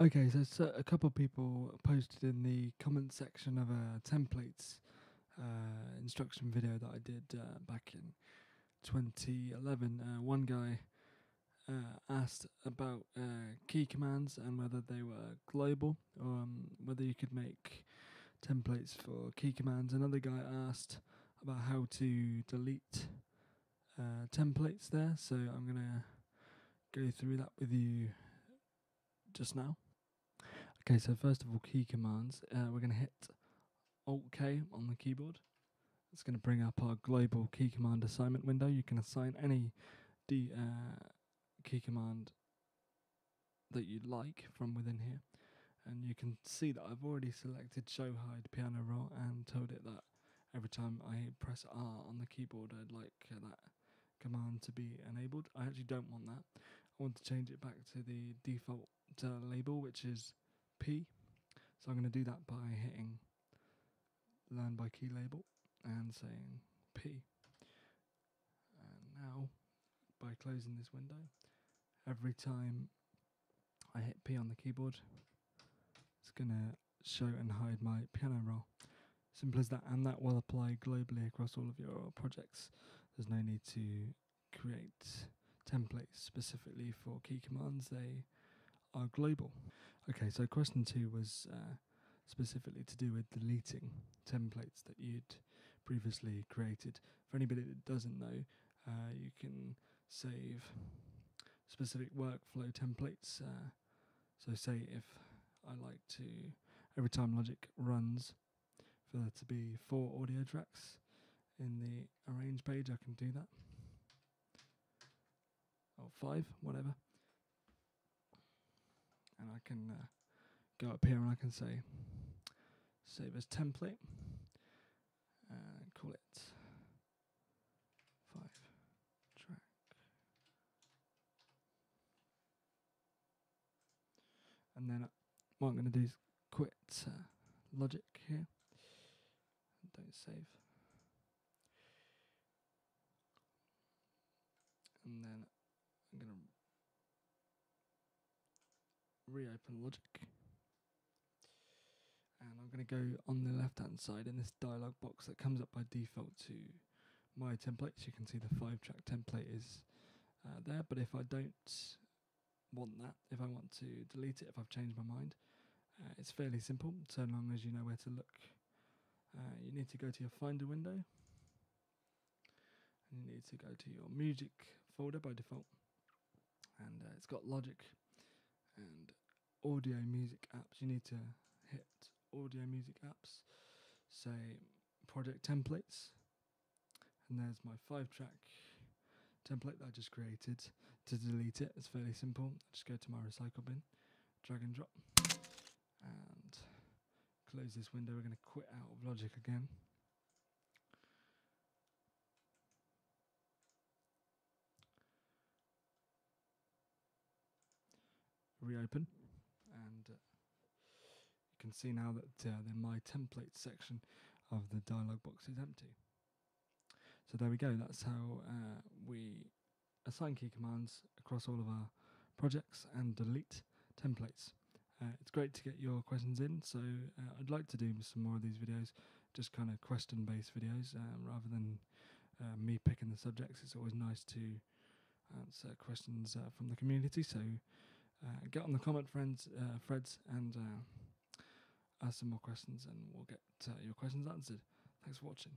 Okay, so, so a couple of people posted in the comment section of a templates uh, instruction video that I did uh, back in 2011. Uh, one guy uh, asked about uh, key commands and whether they were global or um, whether you could make templates for key commands. Another guy asked about how to delete uh, templates there, so I'm to go through that with you just now. Okay, so first of all, key commands. Uh, we're going to hit Alt K on the keyboard. It's going to bring up our global key command assignment window. You can assign any D, uh, key command that you'd like from within here. And you can see that I've already selected show hide piano roll and told it that every time I press R on the keyboard, I'd like uh, that command to be enabled. I actually don't want that. I want to change it back to the default uh, label, which is P. So I'm going to do that by hitting learn by key label and saying P. And now, by closing this window, every time I hit P on the keyboard, it's going to show and hide my piano roll. Simple as that, and that will apply globally across all of your projects. There's no need to create templates specifically for key commands, they are global. Okay, so question two was uh, specifically to do with deleting templates that you'd previously created. For anybody that doesn't know, uh, you can save specific workflow templates. Uh, so, say if I like to, every time Logic runs, for there to be four audio tracks in the arrange page, I can do that. Or five, whatever and I can uh, go up here and I can say save as template and call it five track. And then what I'm going to do is quit uh, logic here. And Don't save. And then I'm going to reopen Logic. And I'm going to go on the left hand side in this dialog box that comes up by default to my templates. You can see the five track template is uh, there, but if I don't want that, if I want to delete it, if I've changed my mind, uh, it's fairly simple so long as you know where to look. Uh, you need to go to your Finder window and you need to go to your music folder by default and uh, it's got Logic audio music apps, you need to hit audio music apps, say project templates, and there's my five track template that I just created. To delete it, it's fairly simple. I just go to my recycle bin, drag and drop, and close this window. We're going to quit out of Logic again. reopen can see now that uh, the my template section of the dialog box is empty. So there we go, that's how uh, we assign key commands across all of our projects and delete templates. Uh, it's great to get your questions in, so uh, I'd like to do some more of these videos, just kind of question based videos um, rather than uh, me picking the subjects. It's always nice to answer questions from the community, so uh, get on the comment friends uh, threads and uh, ask some more questions, and we'll get uh, your questions answered. Thanks for watching.